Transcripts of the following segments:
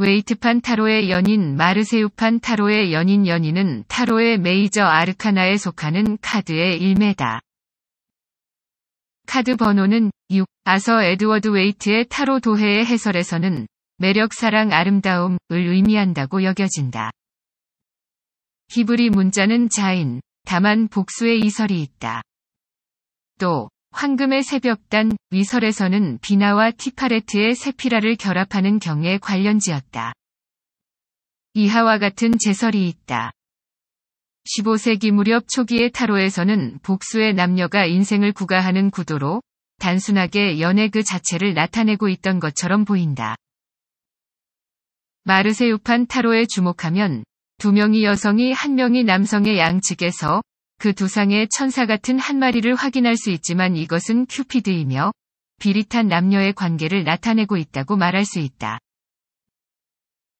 웨이트판 타로의 연인 마르세유판 타로의 연인 연인은 타로의 major arcana에 속하는 카드의 일매다. 카드 번호는 6. 아서 에드워드 웨이트의 타로 도해의 해설에서는 매력, 사랑, 아름다움을 의미한다고 여겨진다. 히브리 문자는 자인, 다만 복수의 이설이 있다. 또 황금의 새벽단 위설에서는 비나와 티파레트의 세피라를 결합하는 경에 관련지었다. 이하와 같은 제설이 있다. 15세기 무렵 초기의 타로에서는 복수의 남녀가 인생을 구가하는 구도로 단순하게 연애 그 자체를 나타내고 있던 것처럼 보인다. 마르세유판 타로에 주목하면 두 명의 여성이 한 명의 남성의 양측에서 그 두상의 천사 같은 한 마리를 확인할 수 있지만 이것은 큐피드이며 비릿한 남녀의 관계를 나타내고 있다고 말할 수 있다.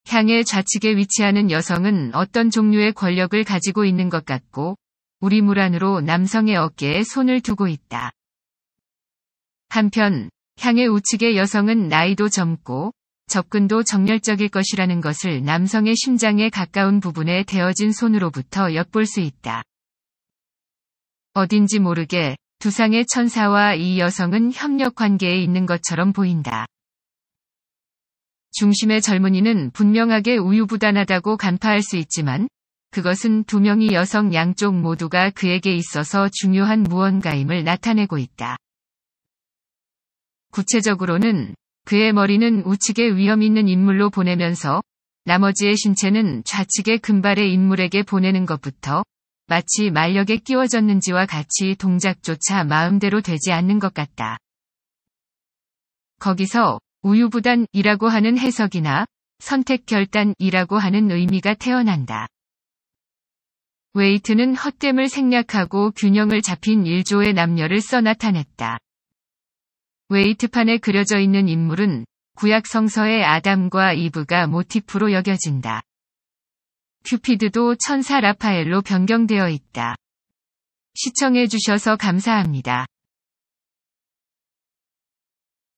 향의 좌측에 위치하는 여성은 어떤 종류의 권력을 가지고 있는 것 같고 우리 물 안으로 남성의 어깨에 손을 두고 있다. 한편 향의 우측의 여성은 나이도 젊고 접근도 정열적일 것이라는 것을 남성의 심장에 가까운 부분에 대어진 손으로부터 엿볼 수 있다. 어딘지 모르게 두상의 천사와 이 여성은 협력 관계에 있는 것처럼 보인다. 중심의 젊은이는 분명하게 우유부단하다고 간파할 수 있지만 그것은 두 명의 여성 양쪽 모두가 그에게 있어서 중요한 무언가임을 나타내고 있다. 구체적으로는 그의 머리는 우측에 위험 있는 인물로 보내면서 나머지의 신체는 좌측의 금발의 인물에게 보내는 것부터 마치 말력에 끼워졌는지와 같이 동작조차 마음대로 되지 않는 것 같다. 거기서 우유부단이라고 하는 해석이나 선택 결단이라고 하는 의미가 태어난다. 웨이트는 헛됨을 생략하고 균형을 잡힌 일조의 남녀를 써 나타냈다. 웨이트판에 그려져 있는 인물은 구약 성서의 아담과 이브가 모티프로 여겨진다. 큐피드도 천사 라파엘로 변경되어 있다. 시청해주셔서 감사합니다.